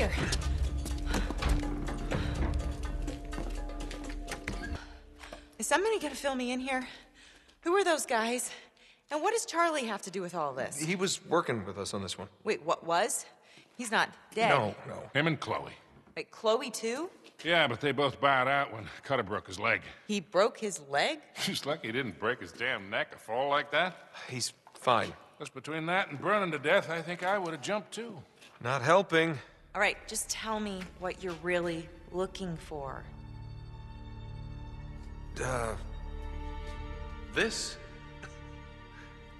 here. Is somebody gonna fill me in here? Who are those guys? And what does Charlie have to do with all this? He was working with us on this one. Wait, what was? He's not dead. No, no. Him and Chloe. Wait, Chloe too? Yeah, but they both bowed out when Cutter broke his leg. He broke his leg? He's lucky he didn't break his damn neck or fall like that. He's fine. Just between that and burning to death, I think I would have jumped too. Not helping. All right, just tell me what you're really looking for. Uh. This?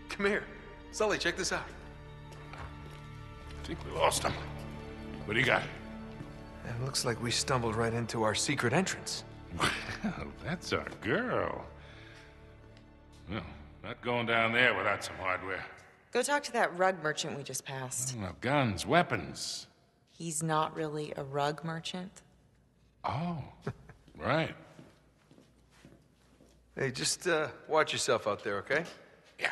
Come here. Sully, check this out. I think we lost him. What do you got? It looks like we stumbled right into our secret entrance. Well, that's our girl. Well, not going down there without some hardware. Go talk to that rug merchant we just passed. Well, guns, weapons. He's not really a rug merchant. Oh, right. Hey, just uh, watch yourself out there, okay? Yeah.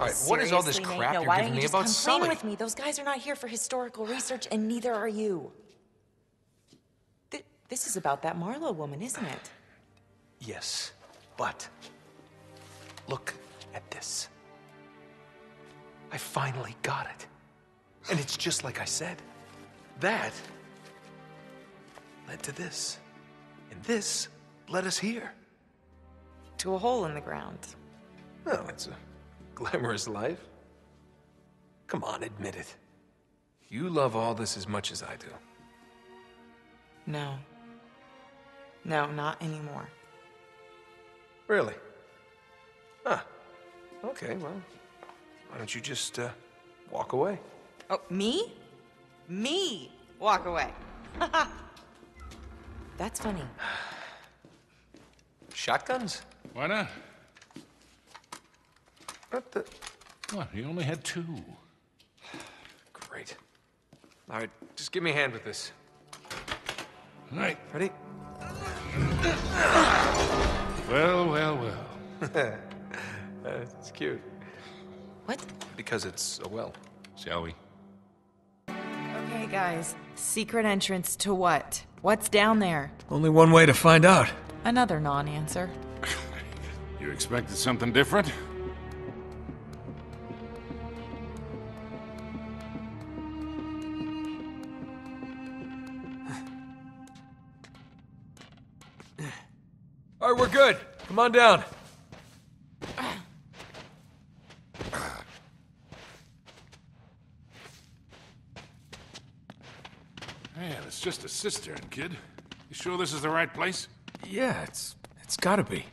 All right, what is all this Seriously, Nate? crap no, you're why giving don't me you just about come Sully? with me? Those guys are not here for historical research, and neither are you. Th- this is about that Marlowe woman, isn't it? Yes, but look at this. I finally got it. And it's just like I said. That led to this. And this led us here. To a hole in the ground. Well, it's a glamorous life. Come on, admit it. You love all this as much as I do. No. No, not anymore. Really? Huh. Okay, well, why don't you just uh, walk away? Oh, me? Me walk away. That's funny. Shotguns? Why not? What the? What? He only had two. Great. All right, just give me a hand with this. All right. Ready? Well, well, well. It's cute. What? Because it's a well. Shall we? Okay, guys. Secret entrance to what? What's down there? Only one way to find out. Another non answer. You expected something different? All right, we're good. Come on down. Man, it's just a cistern, kid. You sure this is the right place? Yeah, it's it's gotta be.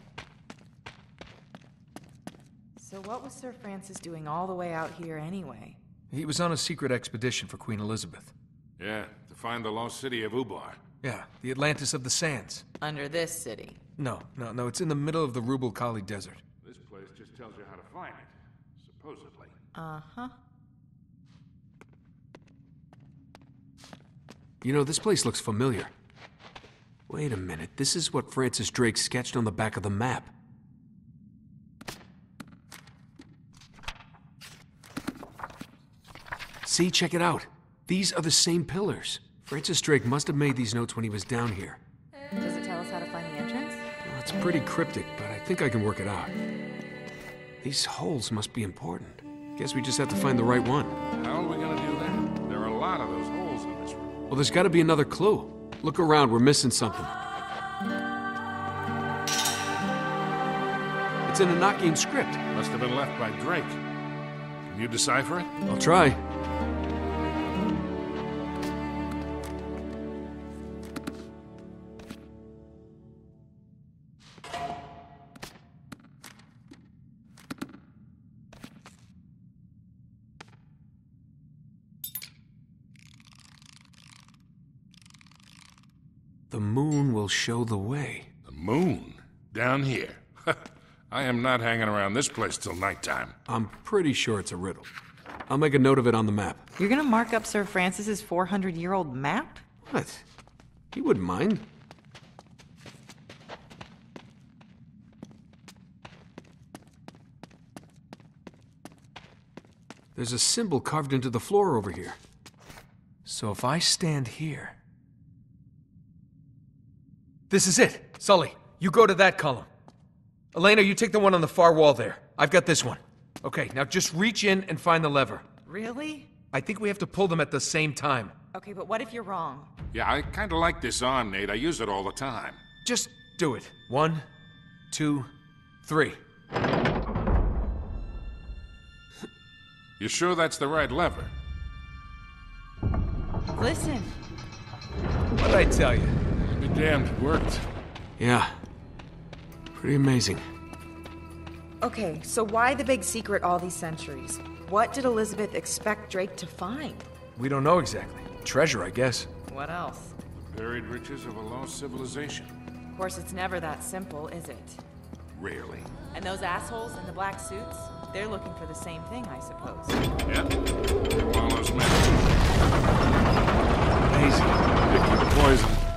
So, what was Sir Francis doing all the way out here anyway? He was on a secret expedition for Queen Elizabeth. Yeah, to find the lost city of Ubar. Yeah, the Atlantis of the Sands. Under this city. No, no, no, it's in the middle of the Rub' al Khali Desert. This place just tells you how to find it, supposedly. Uh You know, this place looks familiar. Wait a minute, this is what Francis Drake sketched on the back of the map. See, check it out. These are the same pillars. Francis Drake must have made these notes when he was down here. Does it tell us how to find the entrance? Well, it's pretty cryptic, but I think I can work it out. These holes must be important. Guess we just have to find the right one. Well, there's got to be another clue. Look around, we're missing something. It's in an Enochian script. Must have been left by Drake. Can you decipher it? I'll try. Show the way. The moon. Down here. I am not hanging around this place till nighttime. I'm pretty sure it's a riddle. I'll make a note of it on the map. You're gonna mark up Sir Francis's 400 year old map? What? He wouldn't mind. There's a symbol carved into the floor over here. So if I stand here. This is it! Sully, you go to that column. Elena, you take the one on the far wall there. I've got this one. Okay, now just reach in and find the lever. Really? I think we have to pull them at the same time. Okay, but what if you're wrong? Yeah, I kinda like this arm, Nate. I use it all the time. Just do it. One, two, three. You sure that's the right lever? Listen. What'd I tell you? Be damned, it worked. Yeah. Pretty amazing. Okay, so why the big secret all these centuries? What did Elizabeth expect Drake to find? We don't know exactly. Treasure, I guess. What else? The Buried riches of a lost civilization. Of course, it's never that simple, is it? Really? And those assholes in the black suits? They're looking for the same thing, I suppose. Yeah. Marlowe's men. Amazing. Picky the poison.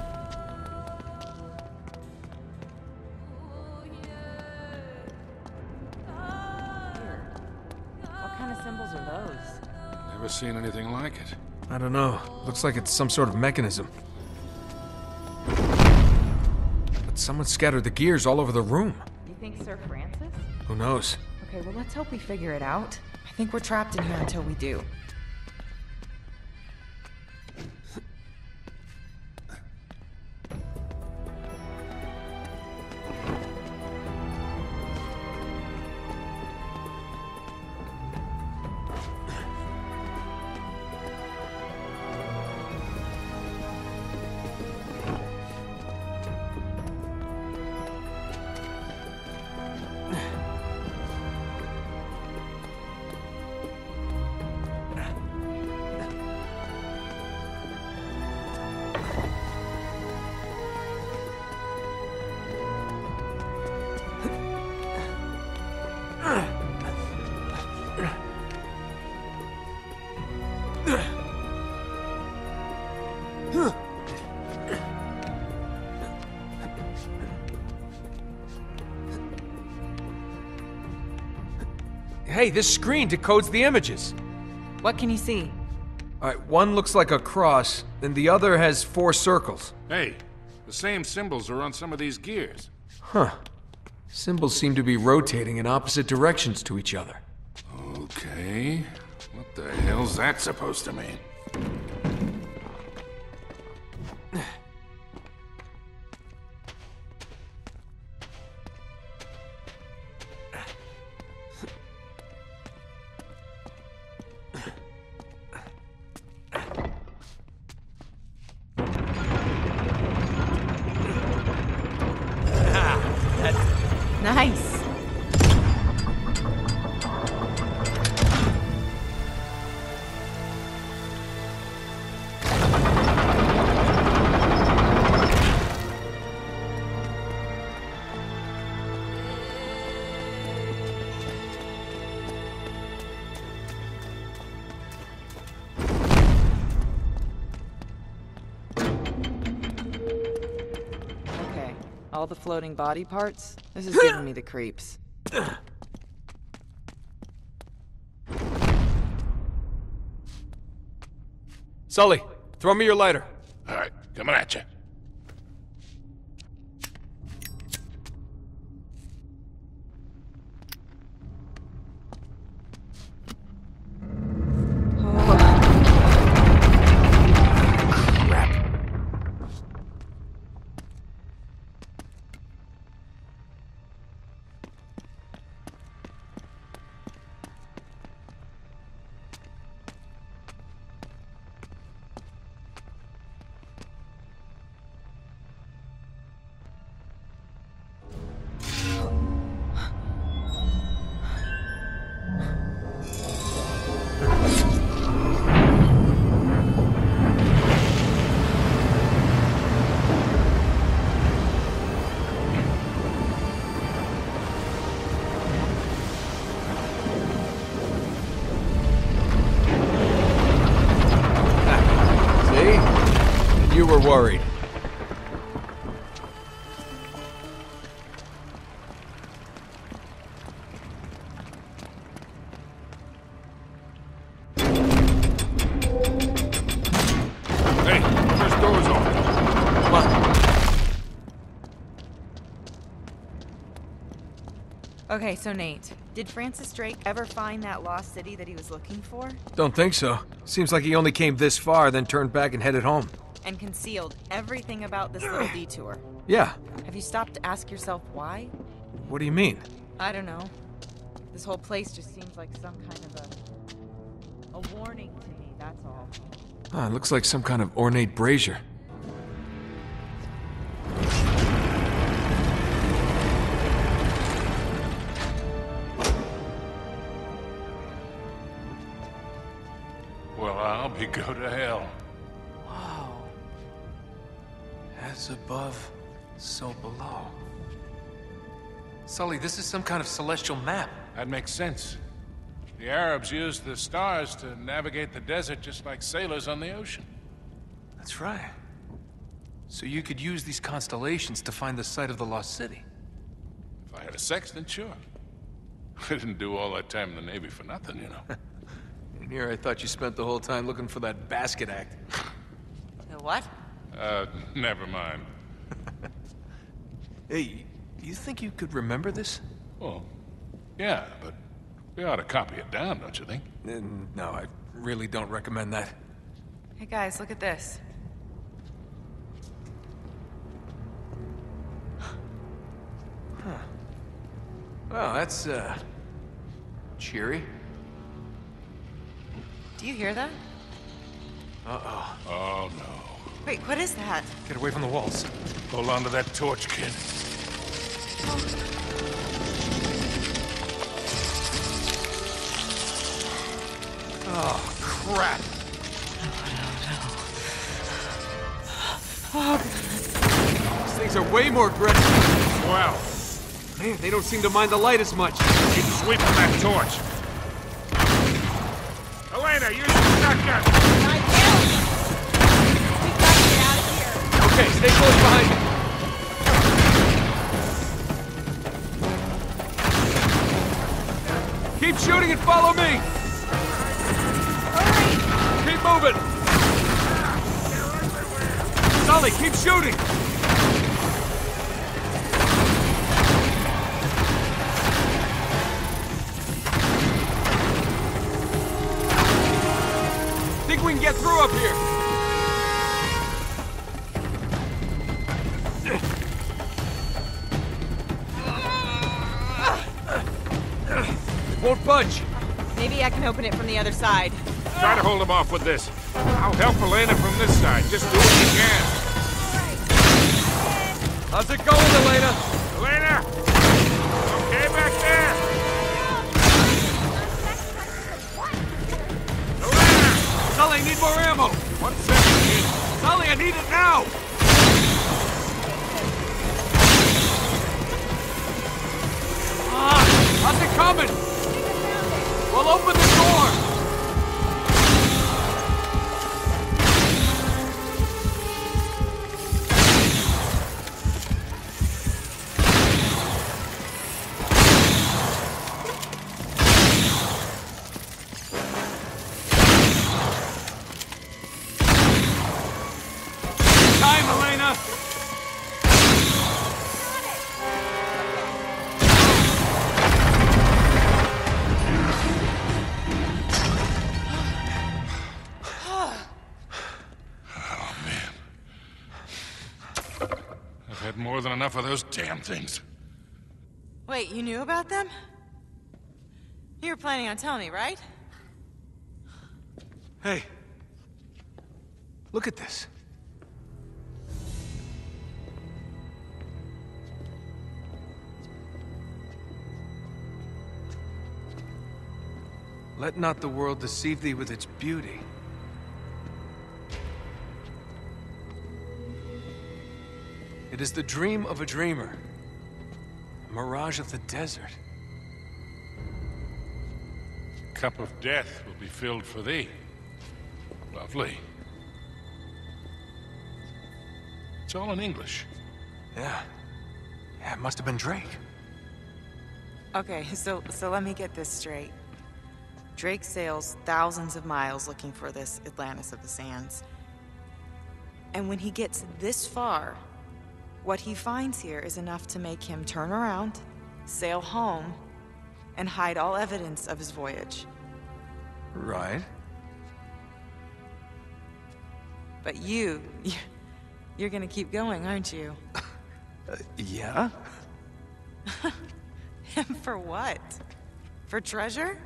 Seen anything like it. I don't know. Looks like it's some sort of mechanism. But someone scattered the gears all over the room. You think Sir Francis? Who knows? Okay, well, let's hope we figure it out. I think we're trapped in here until we do. Hey, this screen decodes the images. What can you see? All right, one looks like a cross, and the other has four circles. Hey, the same symbols are on some of these gears. Huh. Symbols seem to be rotating in opposite directions to each other. Okay. What the hell's that supposed to mean? All the floating body parts? This is giving me the creeps. Sully, throw me your lighter. worried. Okay, so Nate, did Francis Drake ever find that lost city that he was looking for? Don't think so. Seems like he only came this far, then turned back and headed home. And concealed everything about this little detour. Yeah. Have you stopped to ask yourself why? What do you mean? I don't know. This whole place just seems like some kind of a. a warning to me, that's all. Ah, it looks like some kind of ornate brazier. Well, I'll be go to hell. As above, so below. Sully, this is some kind of celestial map. That makes sense. The Arabs used the stars to navigate the desert just like sailors on the ocean. That's right. So you could use these constellations to find the site of the lost city. If I had a sextant, sure. I didn't do all that time in the Navy for nothing, you know. And here I thought you spent the whole time looking for that basket act. The what? Uh, never mind. Hey, you think you could remember this? Well, yeah, but we ought to copy it down, don't you think? Uh, No, I really don't recommend that. Hey guys, look at this. huh. Well, that's, uh... cheery. Do you hear that? Uh-oh. Oh, no. Wait, what is that? Get away from the walls. Hold on to that torch, kid. Oh, crap. No, no, no! These things are way more aggressive. Wow. Man, they don't seem to mind the light as much. keep sweeping that torch. Elena, use the shotgun! Okay, stay close behind me. Keep shooting and follow me! Keep moving! Sully, keep shooting! Think we can get through up here? Budge. Maybe I can open it from the other side. Try to hold him off with this. I'll help Elena from this side. Just do what you can. How's it going, Elena? Elena! Okay back there? Elena! Sully, I need more ammo! One second, kid. Sully, I need it now! Ah, how's it coming? Well, open the door! Time, Elena! Enough of those damn things. Wait, you knew about them? You were planning on telling me, right? Hey. Look at this. Let not the world deceive thee with its beauty. It is the dream of a dreamer, a mirage of the desert. Cup of death will be filled for thee. Lovely. It's all in English. Yeah. Yeah, it must have been Drake. Okay, so so let me get this straight. Drake sails thousands of miles looking for this Atlantis of the Sands. And when he gets this far, what he finds here is enough to make him turn around, sail home, and hide all evidence of his voyage. Right. But you, you're gonna keep going, aren't you? Yeah? For what? For treasure?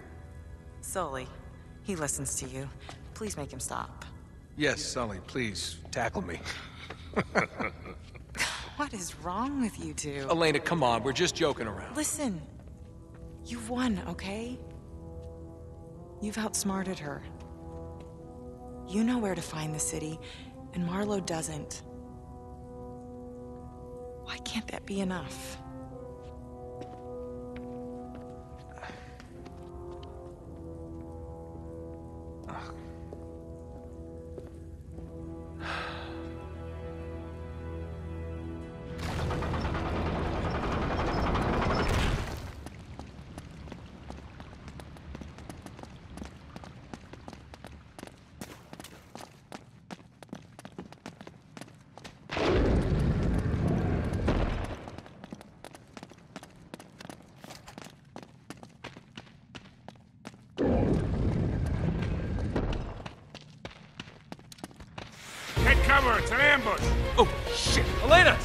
Sully, he listens to you. Please make him stop. Yes, Sully, please, tackle me. What is wrong with you two? Elena, come on, we're just joking around. Listen, you've won, okay? You've outsmarted her. You know where to find the city, and Marlowe doesn't. Why can't that be enough?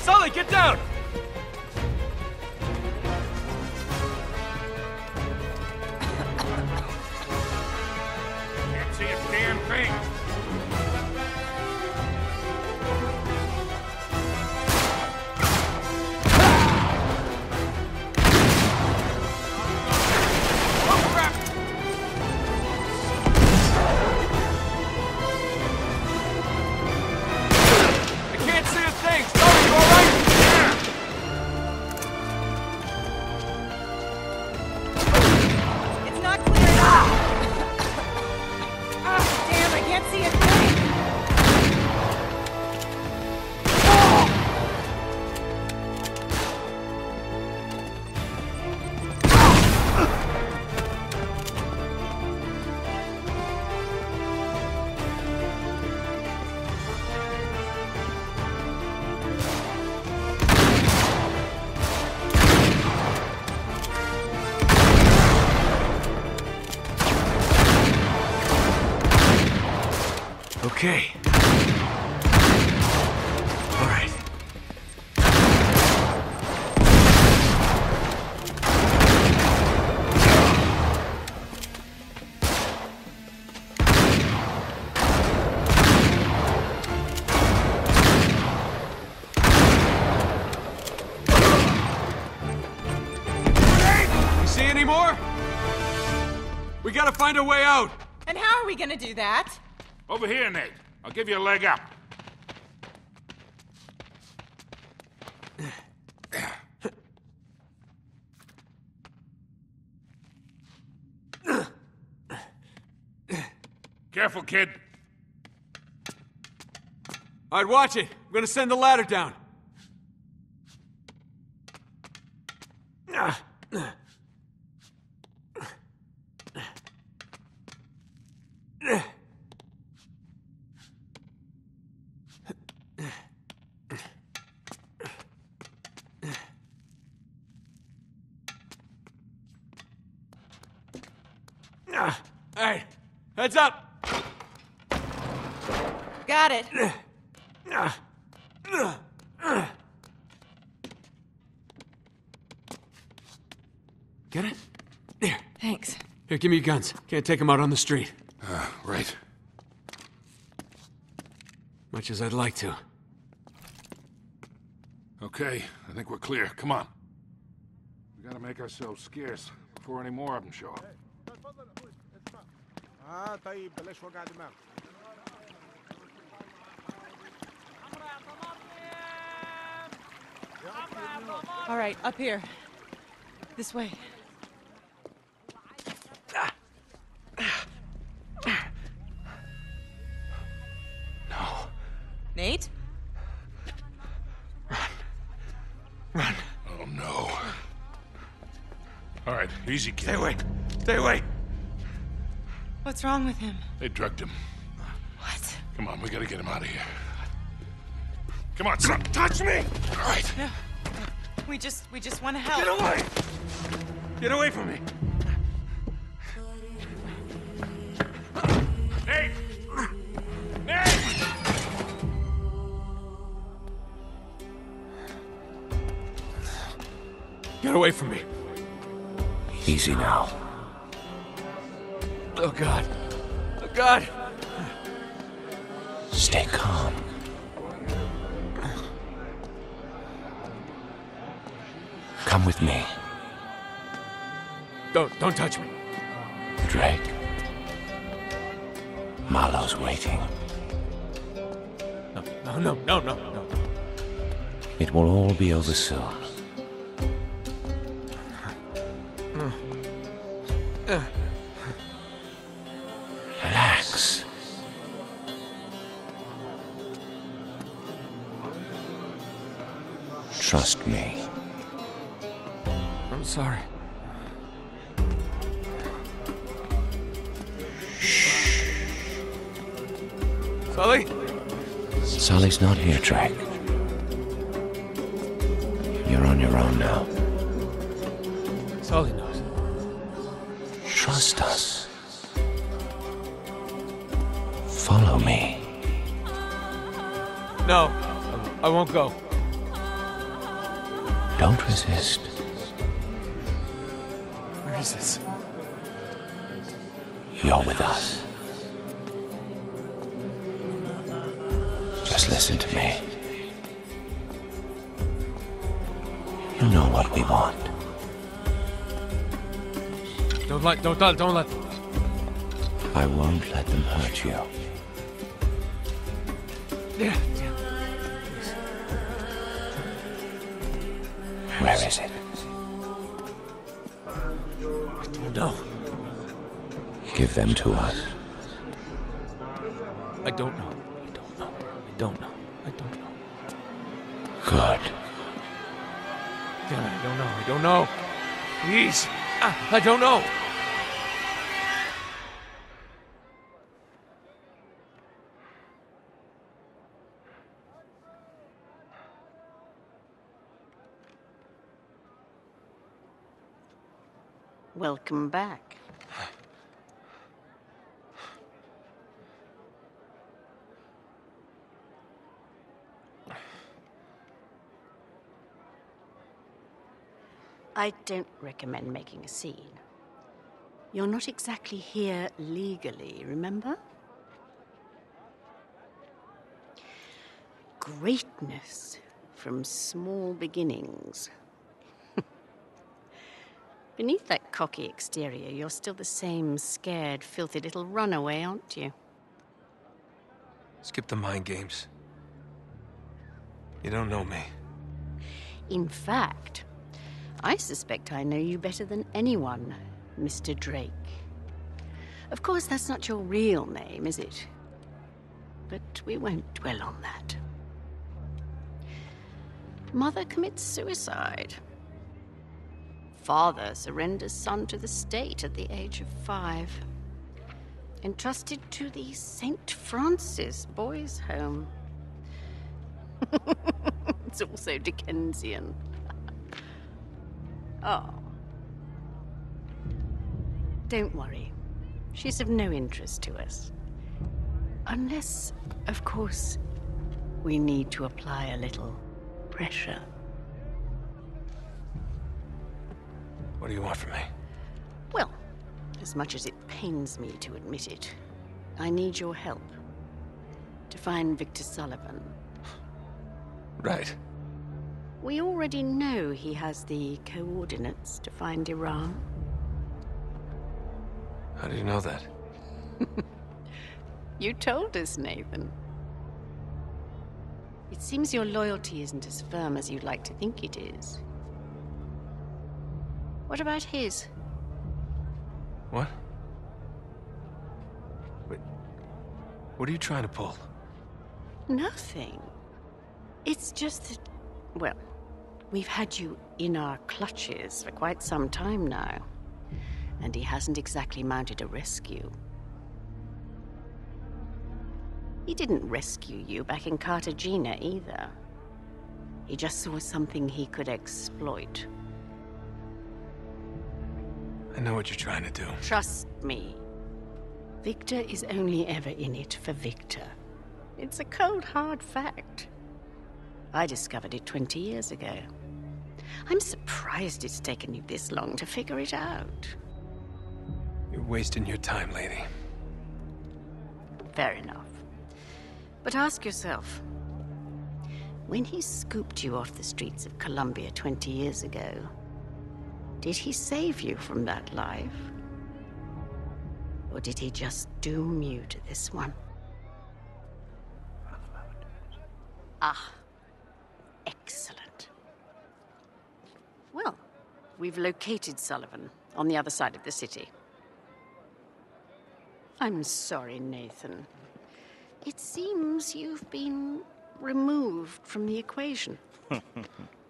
Sully, get down! Can't see a damn thing! Okay. All right. See any more? We gotta find a way out. And how are we gonna do that? Over here, Nate. I'll give you a leg up. Careful, kid. All right, watch it. I'm gonna send the ladder down. All right, heads up. Got it. Get it? There. Thanks. Here, give me your guns. Can't take them out on the street. Uh, right. Much as I'd like to. Okay, I think we're clear. Come on. We gotta make ourselves scarce before any more of them show up. اه طيب بلاش وجع دماغ All right, up here. This way. No. Nate? Oh, no. All right, easy, kid. Stay away. Stay away. What's wrong with him? They drugged him. What? Come on, we gotta get him out of here. Come on, stop! Touch me! All right. No. We just, we just want to help. Get away! Get away from me! Get away from me. Easy now. Oh, God. Oh, God. Stay calm. Come with me, Don't, don't touch me. Drake. Marlowe's waiting. No, no, no, no, no, no. It will all be over soon. Trust me. I'm sorry. Shh. Sully? Sully's not here, Drake. You're on your own now. Sully knows. Trust us. Follow me. No, I won't go. Don't resist. Where is this? You're with us. Just listen to me. You know what we want. Don't let, don't, don't, don't let. I won't let them hurt you. Yeah, Where is it? Don't know. Give them to us. I don't know. I don't know. I don't know. I don't know. Good. Damn it, I don't know. I don't know. Please. Ah, I don't know. Welcome back. I don't recommend making a scene. You're not exactly here legally, remember? Greatness from small beginnings. Beneath that cocky exterior, you're still the same scared, filthy little runaway, aren't you? Skip the mind games. You don't know me. In fact, I suspect I know you better than anyone, Mr. Drake. Of course, that's not your real name, is it? But we won't dwell on that. Mother commits suicide. Father surrenders son to the state at the age of five. Entrusted to the St. Francis Boys' Home. it's also Dickensian. oh. Don't worry. She's of no interest to us. Unless, of course, we need to apply a little pressure. What do you want from me? Well, as much as it pains me to admit it, I need your help to find Victor Sullivan. Right. We already know he has the coordinates to find Iram. How do you know that? You told us, Nathan. It seems your loyalty isn't as firm as you'd like to think it is. What about his? What? Wait. What are you trying to pull? Nothing. It's just that, well, we've had you in our clutches for quite some time now. And he hasn't exactly mounted a rescue. He didn't rescue you back in Cartagena either. He just saw something he could exploit. I know what you're trying to do. Trust me. Victor is only ever in it for Victor. It's a cold, hard fact. I discovered it 20 years ago. I'm surprised it's taken you this long to figure it out. You're wasting your time, lady. Fair enough. But ask yourself when he scooped you off the streets of Colombia 20 years ago, did he save you from that life? Or did he just doom you to this one? Ah, excellent. Well, we've located Sullivan on the other side of the city. I'm sorry, Nathan. It seems you've been removed from the equation.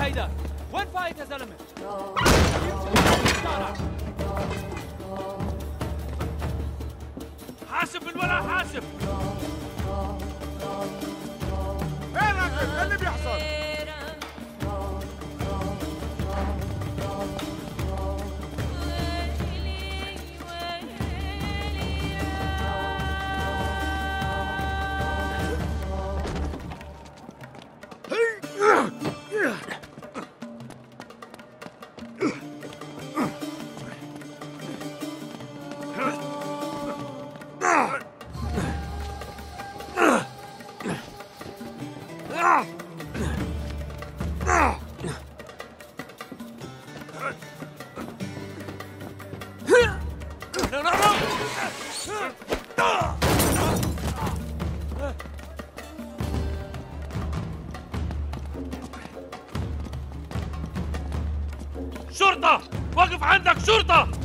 حيدر وين فايت يا زلمه؟ حاسب بالولا حاسب إيه, إيه،, إيه اللي بيحصل؟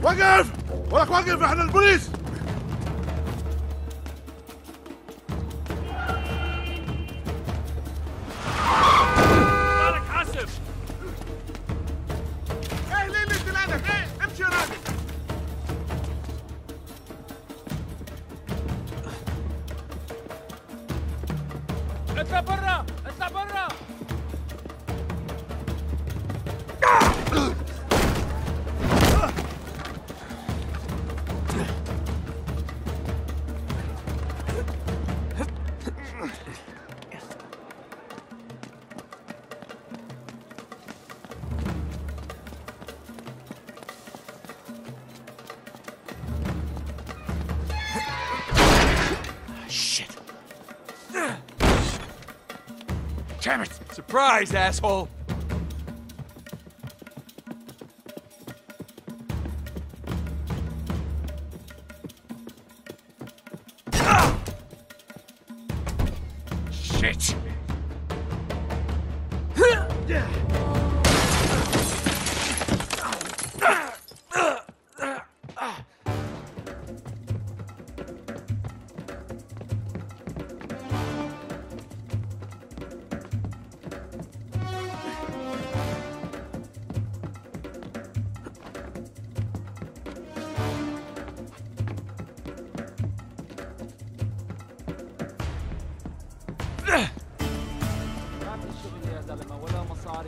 وقف! ولك وقف إحنا البوليس! Damn it! Surprise, asshole!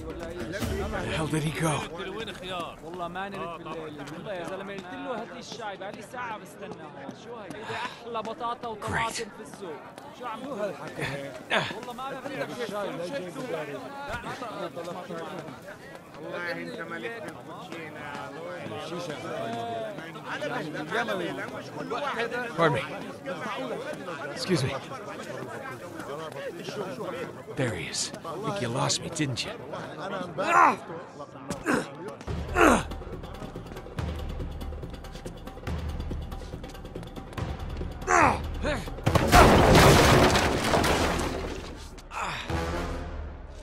ولا مصاري ولا اي شيء Where the hell did he go? قلت له وين خيار والله ما نمت بالليل. والله يا زلمه قلت له هات لي الشاي بقى لي ساعة بستنى هون شو هي هيدي أحلى بطاطا وطماطم في السوق. شو عم شو هالحكي؟ والله ما أنا بدك الشاي والله أنت ملك الكوتشينة. Pardon me. Excuse me. There he is. I think you lost me, didn't you?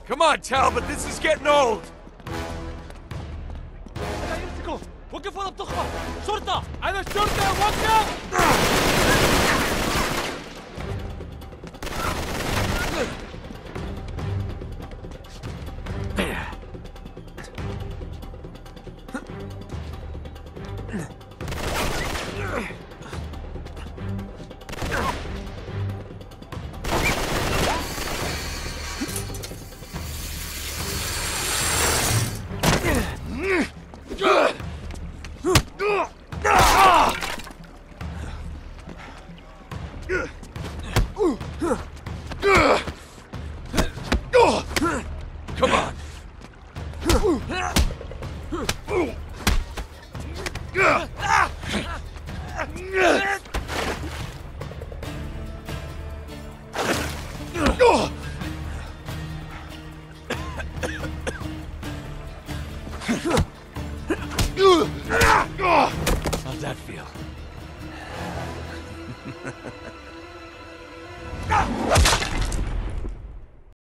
Come on, Talbot, this is getting old. وقف ولا بتخبط شرطة أنا الشرطة وقف Ugh!